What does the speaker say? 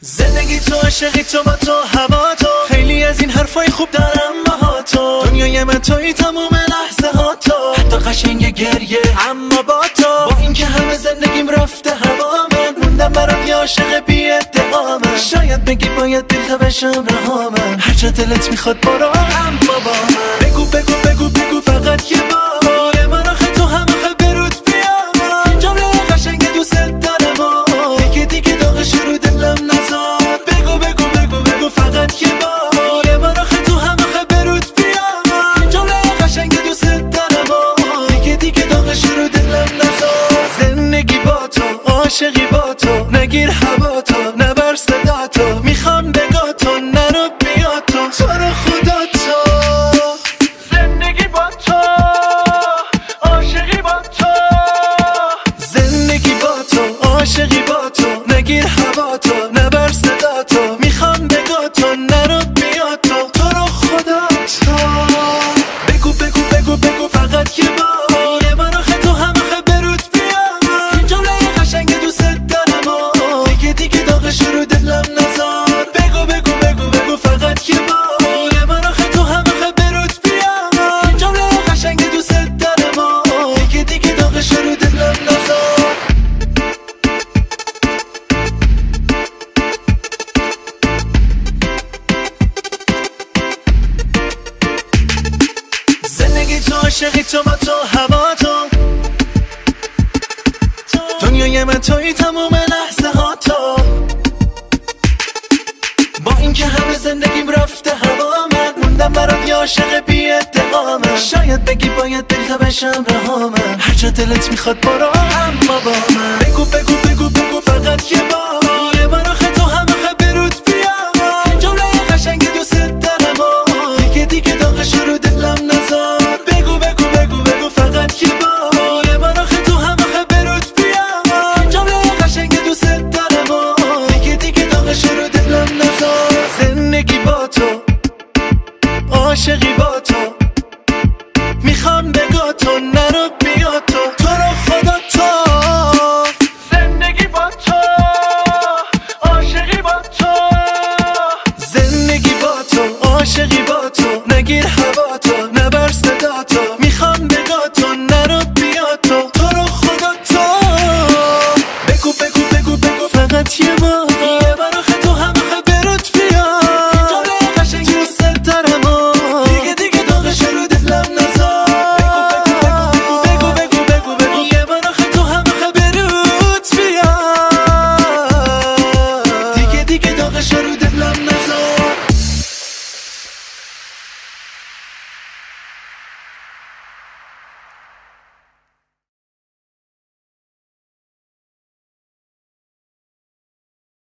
زندگی تو عاشقی تو با تو هوا تو. خیلی از این حرفای خوب دارم با تو دنیای من توی تموم لحظه ها تو. حتی قشنگ گریه اما با تو. با اینکه همه زندگیم رفته هوا من. موندم برات یه عاشق بی شاید بگی باید دل بشم رها من. هر جا دلت می‌خواد برو عاشقی با تو نگیر هوا تو نبر صدا تو. می‌خوام نگاه تو نرو بیا تو. تو رو خدا تو. زندگی با تو عاشقی با تو. زندگی با تو عاشقی با تو. نگیر هوا تو نبر صدا تو. می‌خوام نگاه تو نرو بیا تو. تو رو خدا تو. بگو بگو بگو بگو. فقط یه بار. عاشقی تو با تو هوا تو. دنیای من توی تموم لحظه ها تو. با اینکه همه زندگیم رفته هوا من موندم برات یه عاشق بی شاید بگی باید دل بشم رها من هر جا دلت می‌خواد برو اما با من. بگو بگو بگو بگو فقط یه بار. یکی با تو. می‌خوام بگو تو نرو بیا تو. تو رو خدا تو. زندگی با تو. عاشقی با تو. زندگی با تو عاشقی با تو. نگیر هوا تو نبر صدا تو. می‌خوام بگو تو نرو بیا تو. تو رو خدا تو. بگو بگو بگو بگو. فقط یه بار.